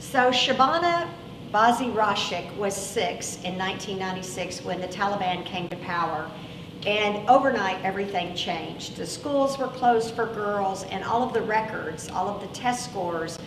So Shabana Basij-Rasikh was six in 1996 when the Taliban came to power. And overnight, everything changed. The schools were closed for girls, and all of the records, all of the test scores,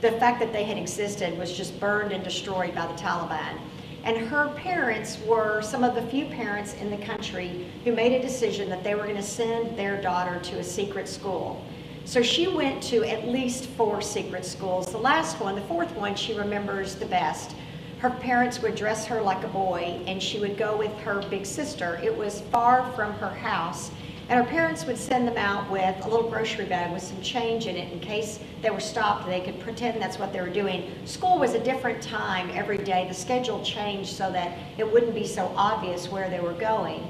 the fact that they had existed was just burned and destroyed by the Taliban. And her parents were some of the few parents in the country who made a decision that they were going to send their daughter to a secret school. So she went to at least four secret schools. The last one, the fourth one, she remembers the best. Her parents would dress her like a boy and she would go with her big sister. It was far from her house. And her parents would send them out with a little grocery bag with some change in it in case they were stopped. They could pretend that's what they were doing. School was a different time every day. The schedule changed so that it wouldn't be so obvious where they were going.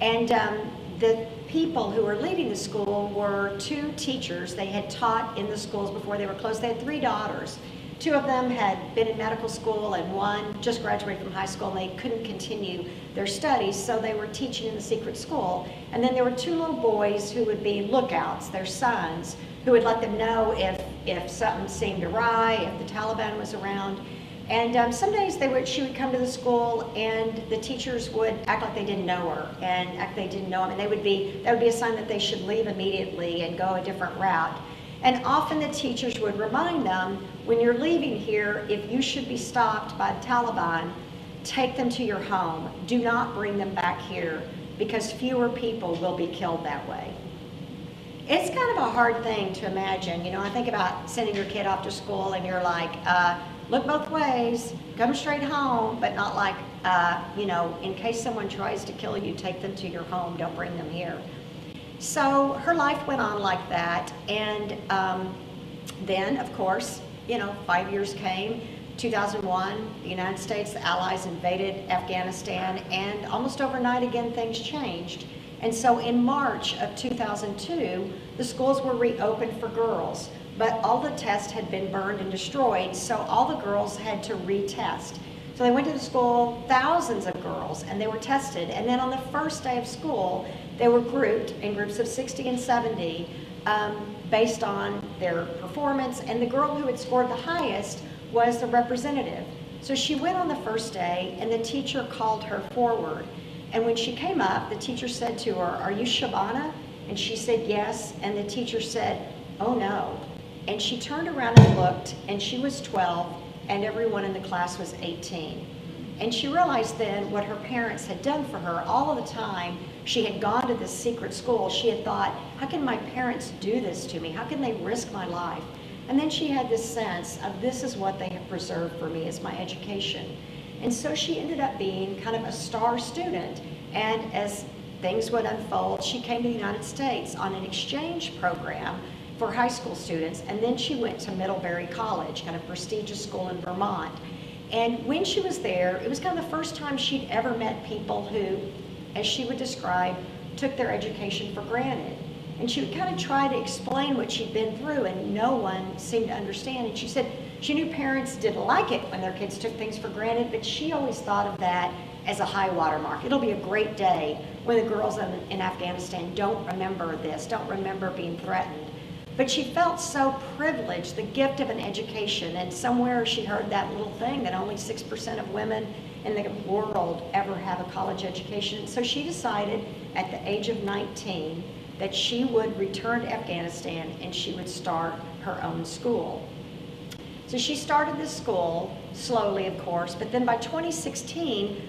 And um, the people who were leading the school were two teachers. They had taught in the schools before they were closed. They had three daughters. Two of them had been in medical school and one just graduated from high school and they couldn't continue their studies, so they were teaching in the secret school. And then there were two little boys who would be lookouts, their sons, who would let them know if, if something seemed awry, if the Taliban was around. And um, some days they would, she would come to the school and the teachers would act like they didn't know her and act they didn't know them. And they would be, that would be a sign that they should leave immediately and go a different route. And often the teachers would remind them, when you're leaving here, if you should be stopped by the Taliban, take them to your home. Do not bring them back here because fewer people will be killed that way. It's kind of a hard thing to imagine. You know, I think about sending your kid off to school and you're like, uh, look both ways, come straight home, but not like, uh, you know, in case someone tries to kill you, take them to your home, don't bring them here. So her life went on like that, and um, then, of course, you know, five years came. 2001, the United States, the Allies invaded Afghanistan, and almost overnight again things changed. And so in March of 2002, the schools were reopened for girls, but all the tests had been burned and destroyed, so all the girls had to retest. So they went to the school, thousands of girls, and they were tested. And then on the first day of school, they were grouped in groups of 60 and 70 um, based on their performance. And the girl who had scored the highest was the representative. So she went on the first day, and the teacher called her forward. And when she came up, the teacher said to her, Are you Shabana? And she said, Yes. And the teacher said, Oh no. And she turned around and looked, and she was 12 and everyone in the class was 18. And she realized then what her parents had done for her all of the time. She had gone to this secret school. She had thought, how can my parents do this to me? How can they risk my life? And then she had this sense of this is what they have preserved for me is my education. And so she ended up being kind of a star student. And as things would unfold, she came to the United States on an exchange program for high school students, and then she went to Middlebury College, kind of prestigious school in Vermont. And when she was there, it was kind of the first time she'd ever met people who, as she would describe, took their education for granted. And she would kind of try to explain what she'd been through, and no one seemed to understand. And she said she knew parents didn't like it when their kids took things for granted, but she always thought of that as a high water mark. It'll be a great day when the girls in, in Afghanistan don't remember this, don't remember being threatened. But she felt so privileged, the gift of an education, and somewhere she heard that little thing that only 6% of women in the world ever have a college education. So she decided at the age of 19 that she would return to Afghanistan and she would start her own school. So she started this school, slowly of course, but then by 2016,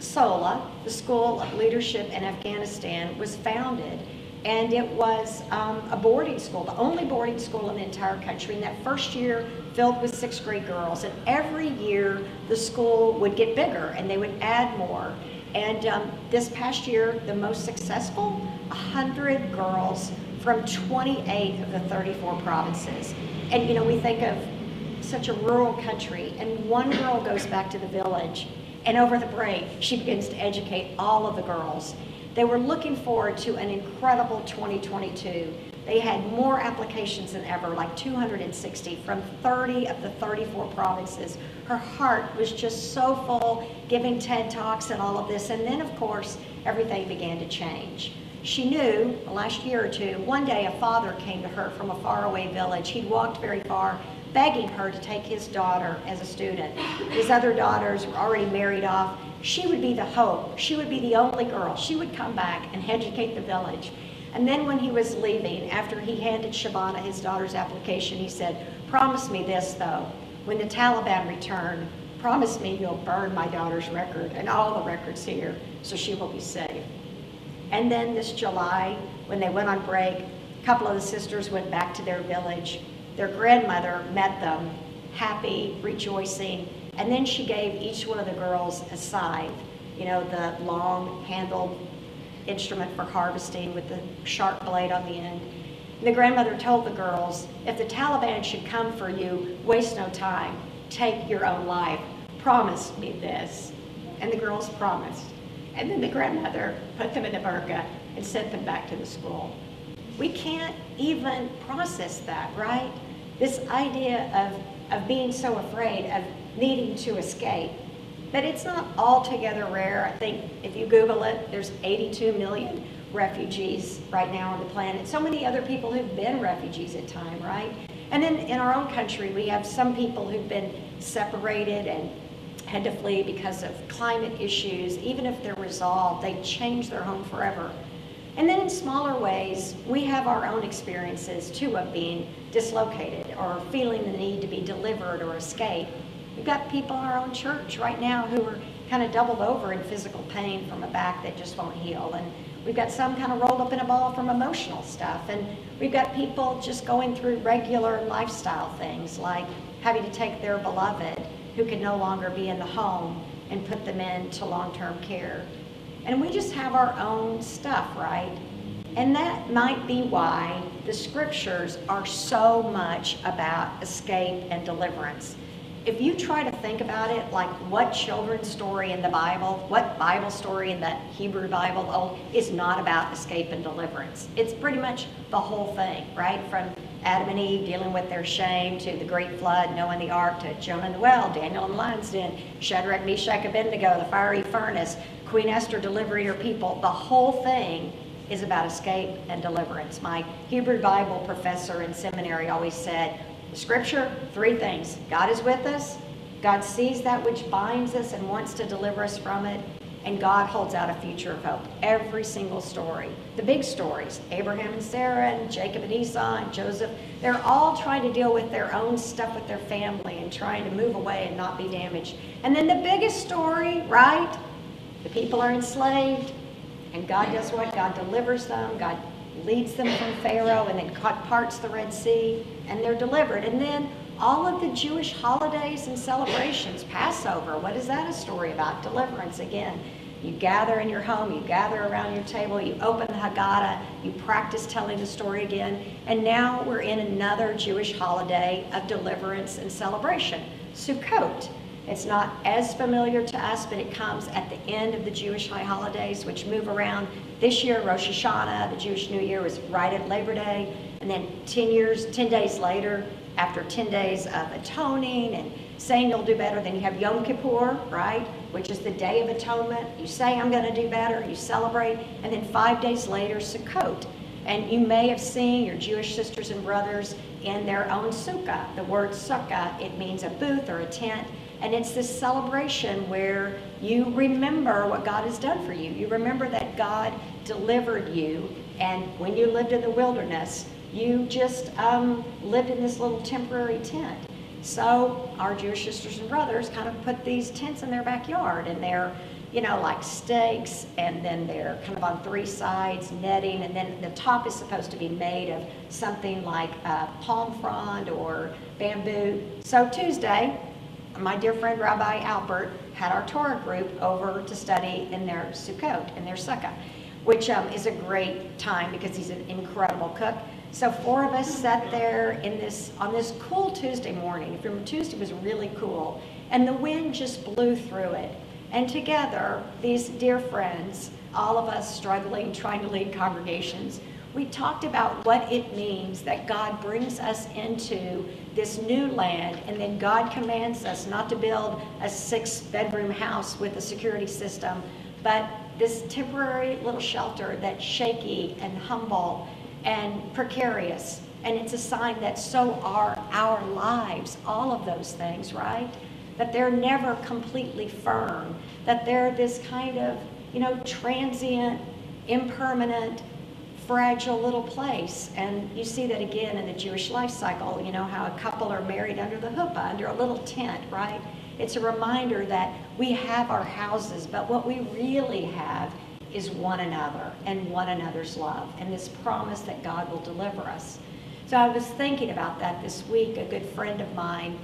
SOLA, the School of Leadership in Afghanistan, was founded and it was um, a boarding school, the only boarding school in the entire country. And that first year filled with sixth grade girls. And every year the school would get bigger and they would add more. And um, this past year, the most successful, 100 girls from 28 of the 34 provinces. And you know, we think of such a rural country, and one girl goes back to the village, and over the break, she begins to educate all of the girls. They were looking forward to an incredible 2022. They had more applications than ever, like 260 from 30 of the 34 provinces. Her heart was just so full, giving TED Talks and all of this. And then, of course, everything began to change. She knew last year or two, one day a father came to her from a faraway village. He'd walked very far begging her to take his daughter as a student. His other daughters were already married off. She would be the hope. She would be the only girl. She would come back and educate the village. And then when he was leaving, after he handed Shabana his daughter's application, he said, promise me this though, when the Taliban return, promise me you'll burn my daughter's record and all the records here so she will be safe. And then this July, when they went on break, a couple of the sisters went back to their village. Their grandmother met them, happy, rejoicing, and then she gave each one of the girls a scythe, you know, the long handled instrument for harvesting with the sharp blade on the end. And the grandmother told the girls, if the Taliban should come for you, waste no time. Take your own life. Promise me this. And the girls promised. And then the grandmother put them in the burqa and sent them back to the school. We can't even process that, right? This idea of, of being so afraid, of needing to escape. But it's not altogether rare. I think if you Google it, there's 82 million refugees right now on the planet. So many other people who've been refugees at time, right? And then in our own country, we have some people who've been separated and had to flee because of climate issues. Even if they're resolved, they change their home forever. And then in smaller ways, we have our own experiences too of being dislocated or feeling the need to be delivered or escape. We've got people in our own church right now who are kind of doubled over in physical pain from a back that just won't heal. And we've got some kind of rolled up in a ball from emotional stuff. And we've got people just going through regular lifestyle things like having to take their beloved who can no longer be in the home and put them into long-term care. And we just have our own stuff, right? And that might be why the scriptures are so much about escape and deliverance if you try to think about it, like what children's story in the Bible, what Bible story in the Hebrew Bible oh, is not about escape and deliverance. It's pretty much the whole thing, right? From Adam and Eve dealing with their shame to the great flood, Noah and the ark, to Jonah and the well, Daniel and the lion's den, Shadrach, Meshach, Abednego, the fiery furnace, Queen Esther delivering her people. The whole thing is about escape and deliverance. My Hebrew Bible professor in seminary always said, Scripture, three things. God is with us. God sees that which binds us and wants to deliver us from it. And God holds out a future of hope. Every single story. The big stories, Abraham and Sarah and Jacob and Esau and Joseph, they're all trying to deal with their own stuff with their family and trying to move away and not be damaged. And then the biggest story, right? The people are enslaved. And God does what? God delivers them. God leads them from Pharaoh and then cut parts the Red Sea and they're delivered. And then all of the Jewish holidays and celebrations, Passover, what is that a story about? Deliverance again. You gather in your home, you gather around your table, you open the Haggadah, you practice telling the story again, and now we're in another Jewish holiday of deliverance and celebration, Sukkot. It's not as familiar to us, but it comes at the end of the Jewish high holidays, which move around. This year, Rosh Hashanah, the Jewish New Year, was right at Labor Day. And then 10 years, 10 days later, after 10 days of atoning and saying you'll do better, then you have Yom Kippur, right? Which is the Day of Atonement. You say, I'm going to do better, you celebrate. And then five days later, Sukkot. And you may have seen your Jewish sisters and brothers in their own sukkah. The word sukkah, it means a booth or a tent. And it's this celebration where you remember what God has done for you. You remember that God delivered you, and when you lived in the wilderness, you just um, lived in this little temporary tent. So our Jewish sisters and brothers kind of put these tents in their backyard, and they're, you know, like stakes, and then they're kind of on three sides, netting, and then the top is supposed to be made of something like palm frond or bamboo. So Tuesday, my dear friend Rabbi Albert had our Torah group over to study in their Sukkot, in their sukkah, which um, is a great time because he's an incredible cook. So four of us sat there in this on this cool Tuesday morning. If remember, Tuesday was really cool, and the wind just blew through it. And together, these dear friends, all of us struggling, trying to lead congregations, we talked about what it means that God brings us into this new land, and then God commands us not to build a six bedroom house with a security system, but this temporary little shelter that's shaky and humble and precarious. And it's a sign that so are our lives, all of those things, right? That they're never completely firm, that they're this kind of, you know, transient, impermanent, fragile little place. And you see that again in the Jewish life cycle, you know, how a couple are married under the chuppah, under a little tent, right? It's a reminder that we have our houses, but what we really have is one another and one another's love and this promise that God will deliver us. So I was thinking about that this week. A good friend of mine,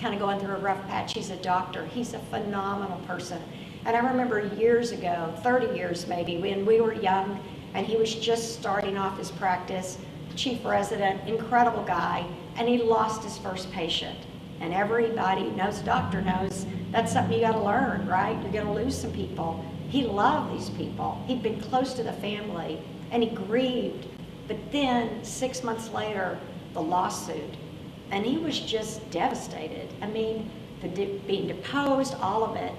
kind of going through a rough patch, he's a doctor. He's a phenomenal person. And I remember years ago, 30 years maybe, when we were young and he was just starting off his practice, chief resident, incredible guy, and he lost his first patient. And everybody knows, doctor knows, that's something you got to learn, right? You're to lose some people. He loved these people. He'd been close to the family, and he grieved. But then, six months later, the lawsuit, and he was just devastated. I mean, the de- being deposed, all of it.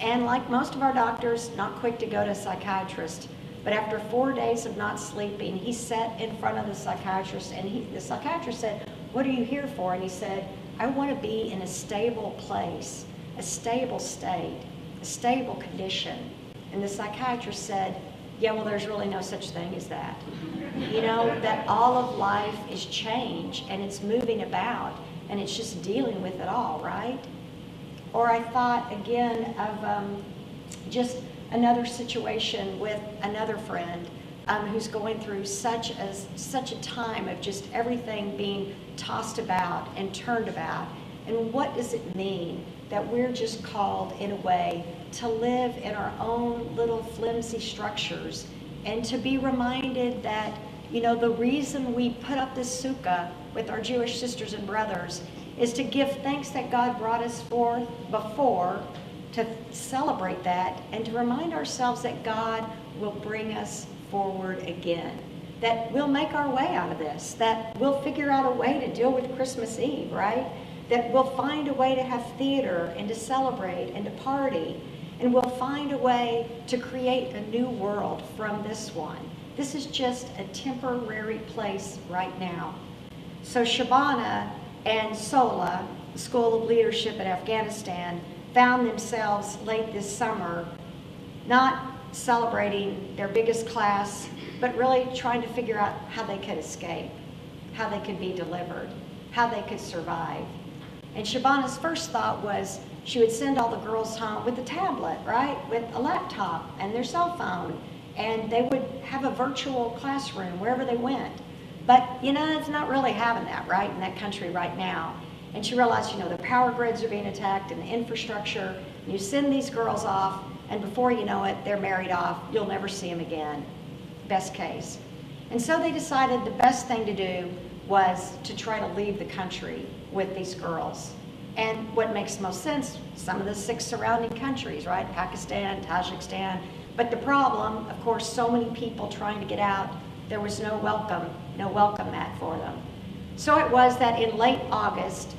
And like most of our doctors, not quick to go to a psychiatrist. But after four days of not sleeping, he sat in front of the psychiatrist, and he, the psychiatrist said, What are you here for? And he said, I want to be in a stable place, a stable state, a stable condition. And the psychiatrist said, yeah, well, there's really no such thing as that. You know, that all of life is change and it's moving about and it's just dealing with it all, right? Or I thought again of um, just another situation with another friend um, who's going through such a, such a time of just everything being tossed about and turned about. And what does it mean that we're just called in a way to live in our own little flimsy structures and to be reminded that, you know, the reason we put up this sukkah with our Jewish sisters and brothers is to give thanks that God brought us forth before, to celebrate that, and to remind ourselves that God will bring us forward again. That we'll make our way out of this, that we'll figure out a way to deal with Christmas Eve, right? That we'll find a way to have theater and to celebrate and to party and we'll find a way to create a new world from this one. This is just a temporary place right now. So Shabana and SOLA, School of Leadership in Afghanistan, found themselves late this summer not celebrating their biggest class, but really trying to figure out how they could escape, how they could be delivered, how they could survive. And Shabana's first thought was, she would send all the girls home with a tablet, right? With a laptop and their cell phone. And they would have a virtual classroom wherever they went. But, you know, it's not really having that, right, in that country right now. And she realized, you know, the power grids are being attacked and the infrastructure. And you send these girls off, and before you know it, they're married off. You'll never see them again, best case. And so they decided the best thing to do was to try to leave the country with these girls. And what makes most sense, some of the six surrounding countries, right? Pakistan, Tajikistan. But the problem, of course, so many people trying to get out, there was no welcome, no welcome mat for them. So it was that in late August,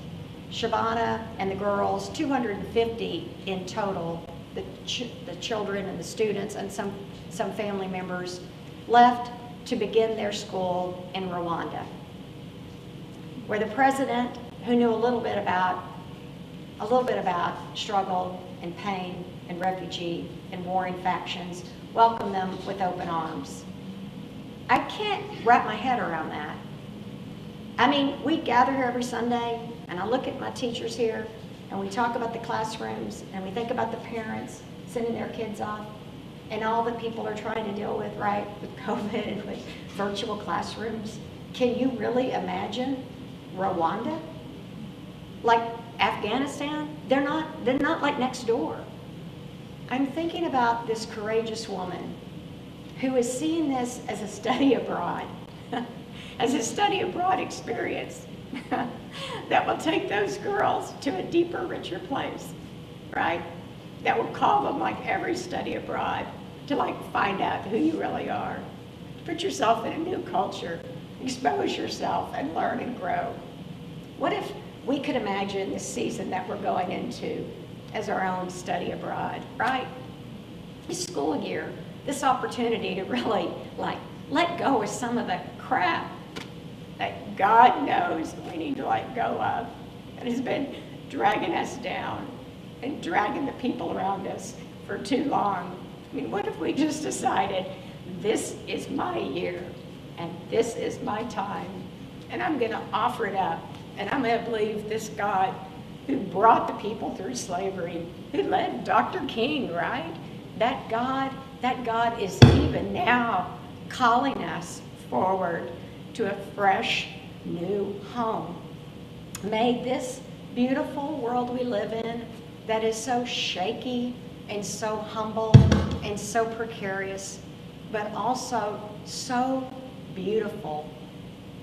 Shabana and the girls, 250 in total, the, ch the children and the students and some, some family members, left to begin their school in Rwanda, where the president, who knew a little bit about a little bit about struggle and pain and refugee and warring factions, welcome them with open arms. I can't wrap my head around that. I mean, we gather here every Sunday, and I look at my teachers here, and we talk about the classrooms, and we think about the parents sending their kids off, and all the people are trying to deal with, right, with COVID and with virtual classrooms. Can you really imagine Rwanda? Like Afghanistan, they're not, they're not like next door. I'm thinking about this courageous woman who is seeing this as a study abroad, as a study abroad experience that will take those girls to a deeper, richer place, right? That will call them like every study abroad to like find out who you really are. Put yourself in a new culture, expose yourself and learn and grow. What if we could imagine the season that we're going into as our own study abroad, right? This school year, this opportunity to really like let go of some of the crap that God knows we need to let go of that has been dragging us down and dragging the people around us for too long. I mean, what if we just decided, this is my year and this is my time and I'm going to offer it up and I'm going to believe this God who brought the people through slavery, who led Dr. King, right? That God, that God is even now calling us forward to a fresh new home. May this beautiful world we live in that is so shaky and so humble and so precarious, but also so beautiful,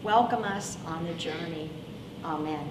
welcome us on the journey. Amen.